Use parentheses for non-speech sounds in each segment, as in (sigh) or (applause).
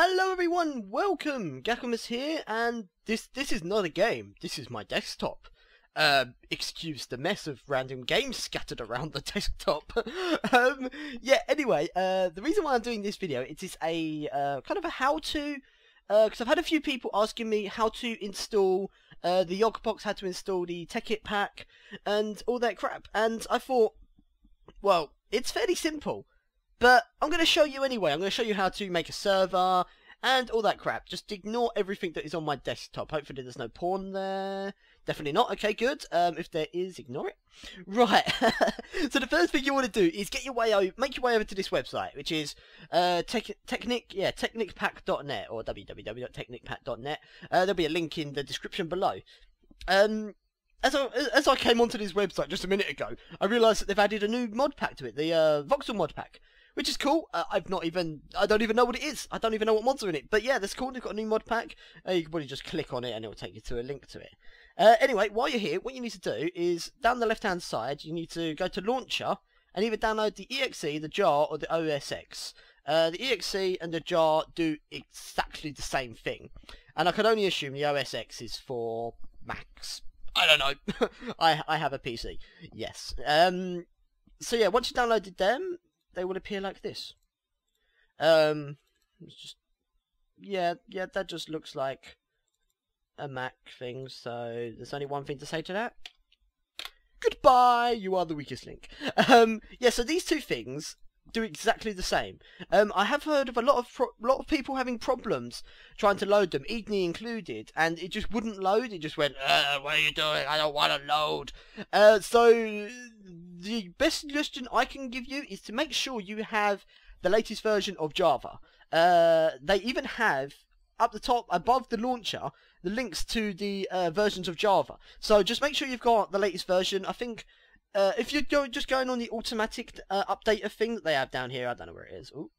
Hello everyone, welcome! Gackomas here, and this this is not a game, this is my desktop. Uh, excuse the mess of random games scattered around the (laughs) desktop. um, yeah, anyway, uh, the reason why I'm doing this video, it is a, uh, kind of a how-to, because I've had a few people asking me how to install uh, the Yogbox, how to install the Tekkit pack, and all that crap, and I thought, well, it's fairly simple. But I'm going to show you anyway. I'm going to show you how to make a server and all that crap. Just ignore everything that is on my desktop. Hopefully there's no porn there. Definitely not. Okay, good. Um, if there is, ignore it. (laughs) Right. (laughs) so the first thing you want to do is get your way over, make your way over to this website, which is uh, Tech, Technic, yeah, technicpack.net or www.technicpack.net. Uh, there'll be a link in the description below. Um, as I, as I came onto this website just a minute ago, I realised that they've added a new mod pack to it, the uh, Voxel mod pack which is cool. Uh, I've not even, I don't even know what it is. I don't even know what mods are in it. But yeah, that's cool. They've got a new mod pack. Uh, you can probably just click on it and it will take you to a link to it. Uh, anyway, while you're here, what you need to do is down the left-hand side, you need to go to Launcher and either download the EXE, the JAR, or the OSX. Uh, the EXE and the JAR do exactly the same thing. And I can only assume the OSX is for Macs. I don't know. (laughs) I I have a PC. Yes. Um. So yeah, once you downloaded them, they will appear like this. Um, just yeah, yeah, that just looks like a Mac thing. So there's only one thing to say to that. Goodbye. You are the weakest link. Um, yeah. So these two things do exactly the same. Um, I have heard of a lot of lot of people having problems trying to load them, Edney included, and it just wouldn't load. It just went, uh, "What are you doing? I don't want to load." Uh, so the best suggestion I can give you is to make sure you have the latest version of Java. Uh, they even have up the top above the launcher the links to the uh, versions of Java. So just make sure you've got the latest version. I think uh, if you're go- just going on the automatic uh, updater thing that they have down here, I don't know where it is. Ooh.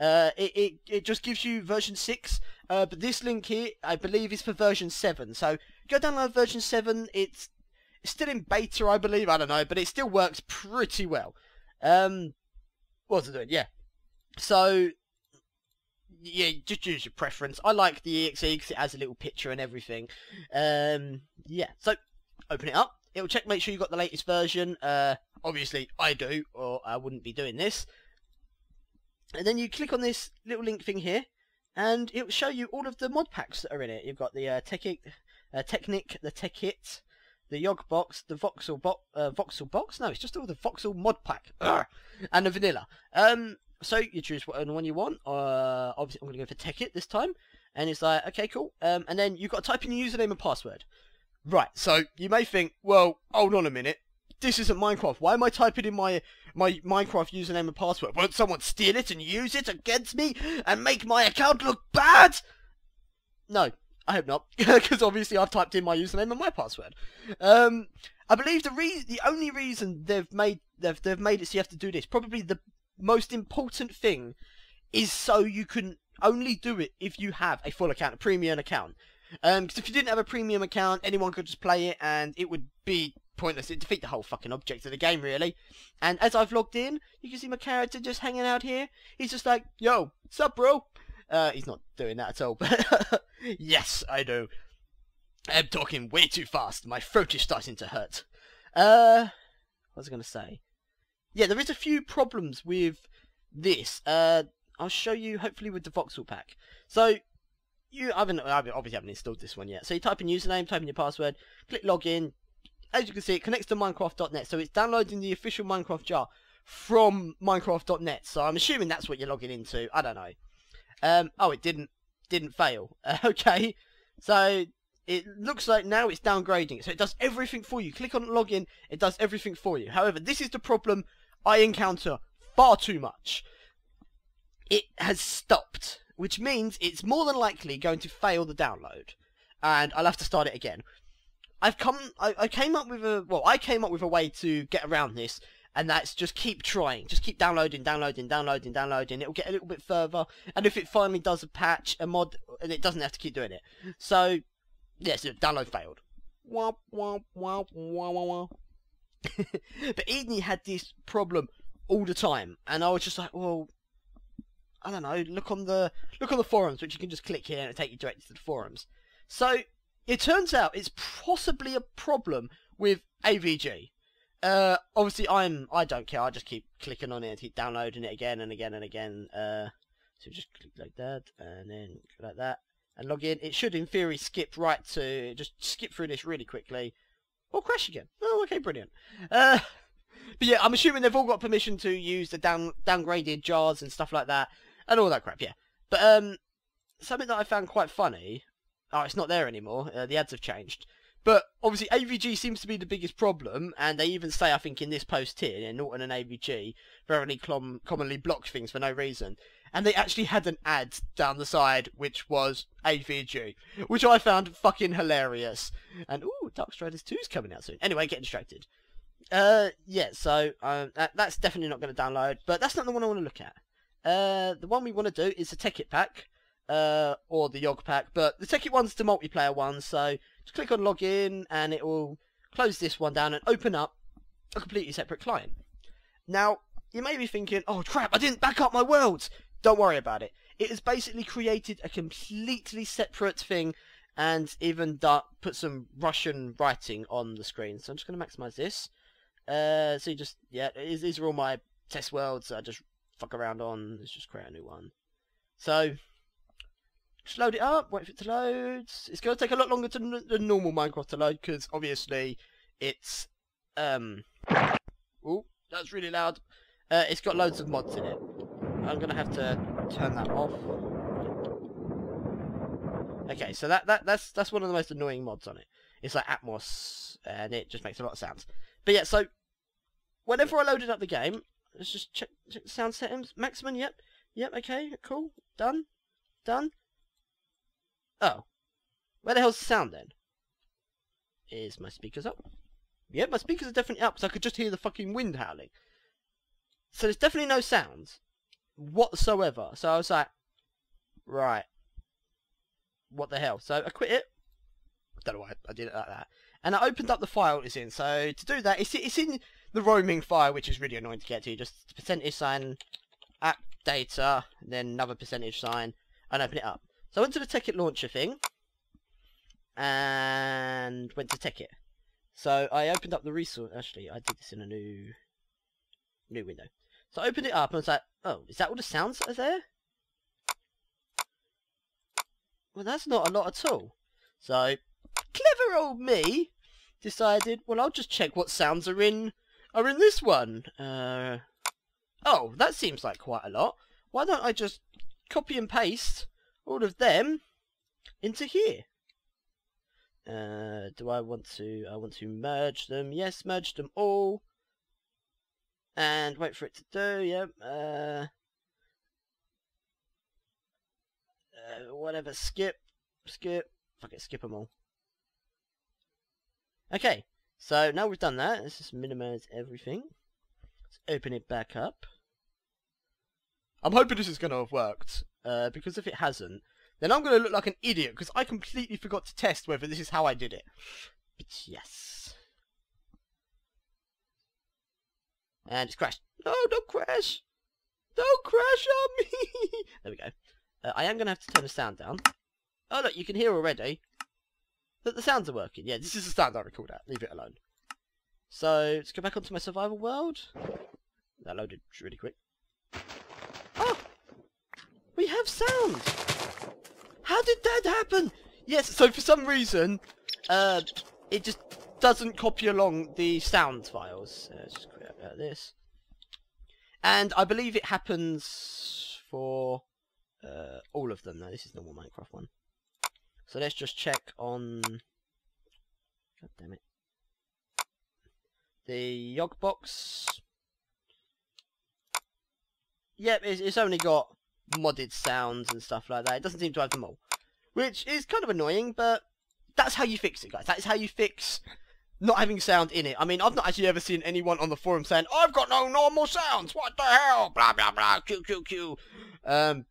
Uh, it, it, it just gives you version 6, uh, but this link here, I believe, is for version 7. So, go download version 7, it's, it's still in beta, I believe, I don't know, but it still works pretty well. Um, what's it doing? Yeah. So, yeah, just use your preference. I like the EXE because it has a little picture and everything. Um, yeah, so, open it up it'll check make sure you've got the latest version. Uh, obviously, I do, or I wouldn't be doing this. And then you click on this little link thing here, and it will show you all of the mod packs that are in it. You've got the uh, Technic, uh, Technic, the Tekkit, the Yog box, the Voxel, bo- uh, Voxel box. No, it's just all the Voxel mod pack, Urgh! and the vanilla. Um, so you choose what one you want. Uh, obviously, I'm going to go for Tekkit this time, and it's like okay, cool. Um, and then you've got to type in your username and password. Right, so you may think, well, hold on a minute. This isn't Minecraft. Why am I typing in my my Minecraft username and password? Won't someone steal it and use it against me and make my account look bad? No, I hope not, (laughs) because obviously I've typed in my username and my password. Um, I believe the re- the only reason they've made they've they've made it so you have to do this, probably the most important thing, is so you can only do it if you have a full account, a premium account. Um, because if you didn't have a premium account, anyone could just play it, and it would be pointless. It'd defeat the whole fucking object of the game, really. And as I've logged in, you can see my character just hanging out here. He's just like, "Yo, sup, bro?" Uh, he's not doing that at all, but (laughs) yes, I do. I'm talking way too fast. My throat is starting to hurt. Uh, what was I going to say? Yeah, there is a few problems with this. Uh, I'll show you hopefully with the voxel pack. So you I haven't I obviously haven't installed this one yet. So you type in username, type in your password, click login. As you can see, it connects to Minecraft.net, so it's downloading the official Minecraft jar from Minecraft.net. So I'm assuming that's what you're logging into. I don't know. Um, oh, it didn't didn't fail. Uh, (laughs) okay, so it looks like now it's downgrading. So it does everything for you. Click on login, it does everything for you. However, this is the problem I encounter far too much. It has stopped which means it's more than likely going to fail the download, and I'll have to start it again. I've come, I, I came up with a, well, I came up with a way to get around this, and that's just keep trying, just keep downloading, downloading, downloading, downloading. It'll get a little bit further, and if it finally does a patch, a mod, and it doesn't have to keep doing it. So, yes, yeah, so download failed. (laughs) But Edney had this problem all the time, and I was just like, well, I don't know, look on the look on the forums, which you can just click here and it'll take you directly to the forums. So it turns out it's possibly a problem with AVG. Uh, obviously, I'm I don't care. I just keep clicking on it, and keep downloading it again and again and again. Uh, so just click like that, and then like that, and log in. It should, in theory, skip right to just skip through this really quickly, or crash again. Oh, okay, brilliant. Uh, (laughs) but yeah, I'm assuming they've all got permission to use the down downgraded jars and stuff like that, and all that crap. Yeah, but um, something that I found quite funny. Oh, it's not there anymore. Uh, the ads have changed. But obviously, AVG seems to be the biggest problem, and they even say, I think, in this post here, yeah, Norton and AVG very commonly block things for no reason. And they actually had an ad down the side which was AVG, which I found fucking hilarious. And ooh, Darksiders 2 is coming out soon. Anyway, getting distracted. Uh, yeah, so um, that, that's definitely not going to download, but that's not the one I want to look at. Uh, the one we want to do is the Tekkit pack, uh, or the Yog pack, but the Tekkit one's the multiplayer one, so just click on login and it will close this one down and open up a completely separate client. Now, you may be thinking, oh crap, I didn't back up my worlds. Don't worry about it. It has basically created a completely separate thing and even put some Russian writing on the screen. So I'm just going to maximize this. Uh, so just, yeah, these are all my test worlds I just fuck around on. Let's just create a new one. So, just load it up, wait for it to load. It's going to take a lot longer than normal Minecraft to load because obviously it's um. Oh, that's really loud. Uh, it's got loads of mods in it. I'm going to have to turn that off. Okay, so that, that that's that's one of the most annoying mods on it. It's like Atmos, and it just makes a lot of sounds. But yeah, so whenever I loaded up the game, let's just check, check sound settings. Maximum, yep, yep, okay, cool, done, done. Oh. Where the hell's the sound then? Is my speakers up? Yeah, my speakers are definitely up, so I could just hear the fucking wind howling. So there's definitely no sounds whatsoever. So I was like, right, what the hell? So I quit it. Don't know why I did it like that. And I opened up the file it's in. So to do that, it's, it's in the roaming file, which is really annoying to get to. Just percentage sign, app data, then another percentage sign, and open it up. So I went to the ticket launcher thing and went to Tekkit. So I opened up the resource. Actually, I did this in a new new window. So I opened it up and I was like, oh, is that all the sounds that are there? Well, that's not a lot at all. So, clever old me decided, well, I'll just check what sounds are in are in this one. Uh, oh, that seems like quite a lot. Why don't I just copy and paste all of them into here. Uh, do I want to, I want to merge them. Yes, merge them all. And wait for it to do, yep. Uh, uh, whatever, skip, skip. Fuck it, skip them all. Okay, so now we've done that, let's just minimize everything. Let's open it back up. I'm hoping this is going to have worked, uh, because if it hasn't, then I'm going to look like an idiot, because I completely forgot to test whether this is how I did it. But yes. And it's crashed. No, don't crash! Don't crash on me! (laughs) there we go. Uh, I am going to have to turn the sound down. Oh look, you can hear already that the sounds are working. Yeah, this is the sound I recorded at. Leave it alone. So, let's go back onto my survival world. That loaded really quick. Have sound! How did that happen? Yes, so for some reason, uh, it just doesn't copy along the sound files. Uh, just create out this. And I believe it happens for uh, all of them. No, this is normal Minecraft one. So let's just check on... God damn it. The Yog box. Yep, it's, it's only got modded sounds and stuff like that. It doesn't seem to have them all. Which is kind of annoying, but that's how you fix it, guys. That is how you fix not having sound in it. I mean, I've not actually ever seen anyone on the forum saying, I've got no normal sounds, what the hell, blah, blah, blah, q, q, q. Um,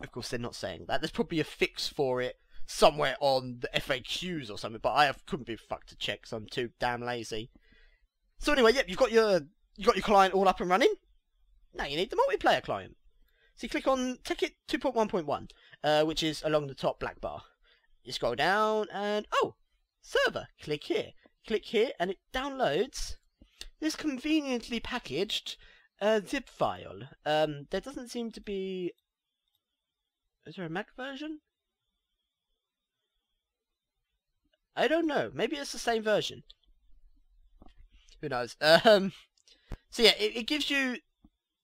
of course, they're not saying that. There's probably a fix for it somewhere on the FAQs or something, but I have, couldn't be fucked to check, so I'm too damn lazy. So anyway, yep, you've got your, you've got your client all up and running. Now you need the multiplayer client. So you click on Tekkit 2.1.1, uh, which is along the top black bar. You scroll down and, oh, server. Click here. Click here and it downloads this conveniently packaged uh, zip file. Um, there doesn't seem to be... Is there a Mac version? I don't know. Maybe it's the same version. Who knows? (laughs) Um, so yeah, it, it gives you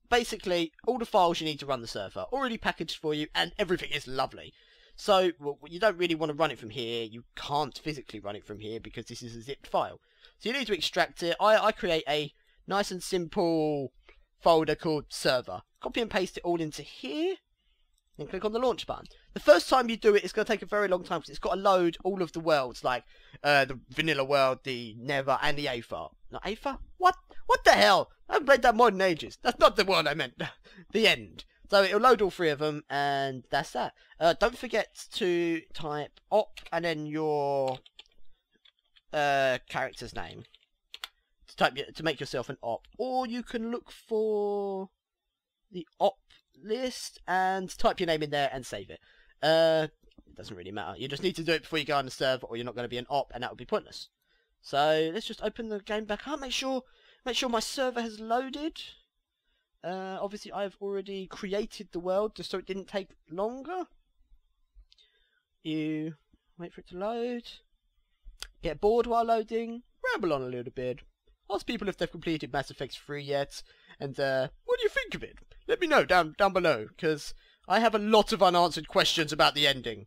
basically all the files you need to run the server already packaged for you, and everything is lovely. So well, you don't really want to run it from here. You can't physically run it from here because this is a zipped file. So you need to extract it. I, I create a nice and simple folder called server. Copy and paste it all into here. Then click on the launch button. The first time you do it, it's going to take a very long time because it's got to load all of the worlds, like uh, the vanilla world, the Nether, and the Aether. Not Aether? What? What the hell? I haven't played that mod in ages. That's not the one I meant. (laughs) the end. So it'll load all three of them, and that's that. Uh, don't forget to type op and then your uh, character's name to type to make yourself an op, or you can look for the op list and type your name in there and save it. Uh, it doesn't really matter. You just need to do it before you go on the server, or you're not going to be an op, and that would be pointless. So let's just open the game back up. Make sure, make sure my server has loaded. Uh, obviously, I've already created the world just so it didn't take longer. You wait for it to load. Get bored while loading. Ramble on a little bit. Ask people if they've completed Mass Effect 3 yet. And, uh, what do you think of it? Let me know down down below, because I have a lot of unanswered questions about the ending.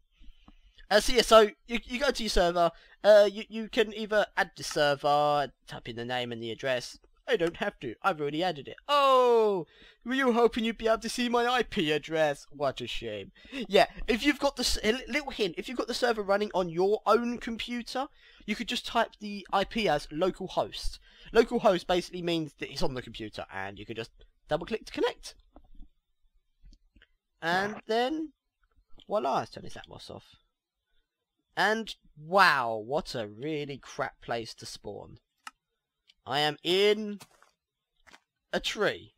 Uh, so yeah, so you, you go to your server, uh, you, you can either add the server, type in the name and the address, I don't have to. I've already added it. Oh, were you hoping you'd be able to see my IP address? What a shame. Yeah, if you've got the a little hint, if you've got the server running on your own computer, you could just type the IP as localhost. Localhost basically means that it's on the computer, and you could just double click to connect. And then, voila, let's turn this Atmos off. And wow, what a really crap place to spawn. I am in a tree.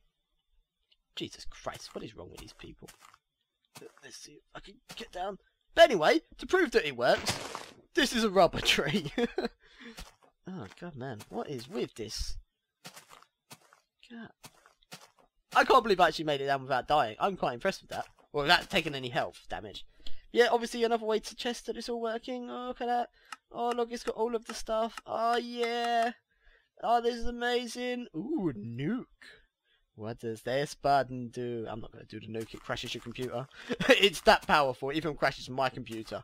Jesus Christ, what is wrong with these people? Let's see if I can get down. But anyway, to prove that it works, this is a rubber (laughs) tree. (laughs) oh, God, man. What is with this? God. I can't believe I actually made it down without dying. I'm quite impressed with that. Well, without taking any health damage. Yeah, obviously another way to test that it's all working. Oh, look at that. Oh, look, it's got all of the stuff. Oh, yeah. Oh, this is amazing. Ooh, nuke. What does this button do? I'm not going to do the nuke. It crashes your computer. (laughs) it's that powerful. It even crashes my computer.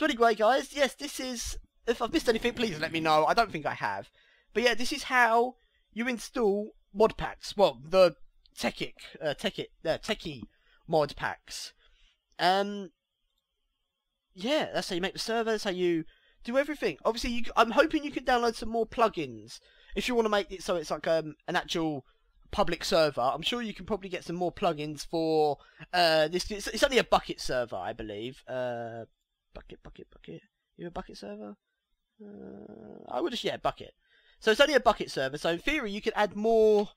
Really great, guys. Yes, this is... If I've missed anything, please let me know. I don't think I have. But yeah, this is how you install mod packs. Well, the Techic, uh, Techic, uh, Techie mod packs. Um, yeah, that's how you make the server. That's how you do everything. Obviously, you, I'm hoping you can download some more plugins if you want to make it so it's like um, an actual public server. I'm sure you can probably get some more plugins for uh, this. It's, it's only a Bukkit server, I believe. Uh, Bukkit, Bukkit, Bukkit. You a Bukkit server? Uh, I would just yeah, Bukkit. So it's only a Bukkit server. So in theory, you could add more,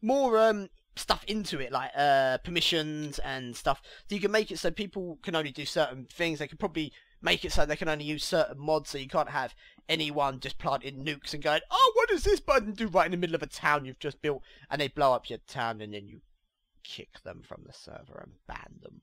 more um stuff into it, like uh permissions and stuff. So you can make it so people can only do certain things. They could probably make it so they can only use certain mods, so you can't have anyone just planting nukes and going, oh, what does this button do right in the middle of a town you've just built? And they blow up your town and then you kick them from the server and ban them.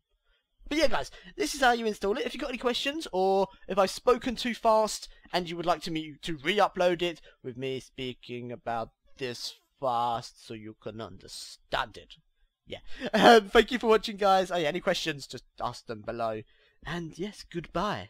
But yeah, guys, this is how you install it. If you've got any questions, or if I've spoken too fast and you would like to me to re-upload it with me speaking about this fast so you can understand it. Yeah. (laughs) Um, thank you for watching, guys. Oh, yeah, any questions, just ask them below. And yes, goodbye.